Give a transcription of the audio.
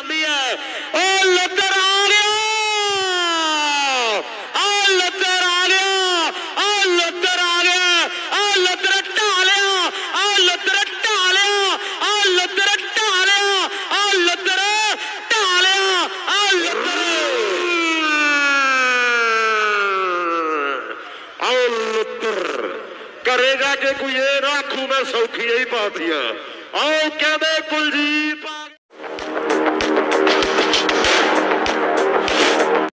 ਆਂਦੀ ਹੈ ਉਹ ਲੱਤਰ ਆ ਗਿਆ ਆ ਲੱਤਰ ਆ ਗਿਆ ਆ ਲੱਤਰ ਆ ਗਿਆ ਆ ਲੱਤਰ ਢਾ ਲਿਆ ਆ ਲੱਤਰ ਢਾ ਲਿਆ ਆ ਲੱਤਰ ਢਾ ਲਿਆ ਆ ਲੱਤਰ ਢਾ ਲਿਆ ਆ ਲੱਤਰ ਆ ਲੱਤਰ करेगा कि कोई ये राखू में सौखी यही पातियाँ आओ कहते कुलजीत